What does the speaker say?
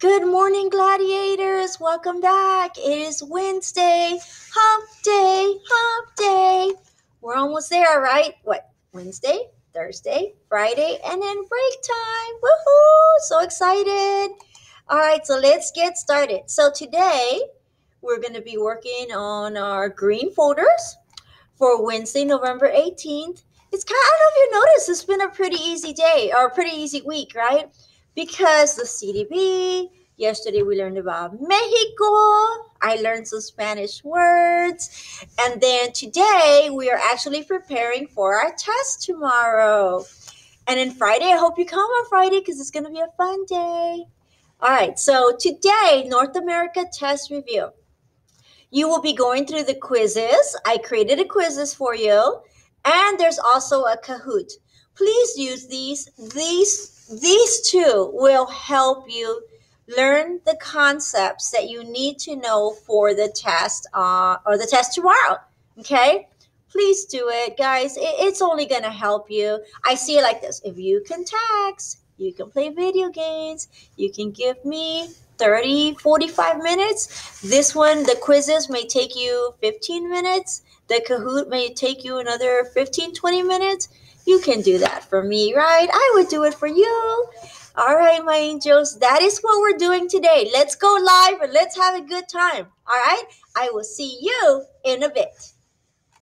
Good morning, gladiators. Welcome back. It is Wednesday, hump day, hump day. We're almost there, right? What? Wednesday, Thursday, Friday, and then break time. Woohoo! So excited. All right, so let's get started. So today, we're going to be working on our green folders for Wednesday, November 18th. It's kind of, I don't know if you noticed, it's been a pretty easy day or a pretty easy week, right? Because the CDB. Yesterday we learned about Mexico. I learned some Spanish words. And then today we are actually preparing for our test tomorrow. And then Friday, I hope you come on Friday because it's going to be a fun day. All right, so today, North America test review. You will be going through the Quizizz. I created a Quizizz for you. And there's also a Kahoot. Please use these. These these two will help you learn the concepts that you need to know for the test uh, or the test tomorrow. Okay? Please do it, guys. It, it's only going to help you. I see it like this if you can text, you can play video games, you can give me 30, 45 minutes. This one, the Quizizz may take you 15 minutes. The Kahoot may take you another 15, 20 minutes you can do that for me, right? I would do it for you. All right, my angels, that is what we're doing today. Let's go live and let's have a good time. All right, I will see you in a bit.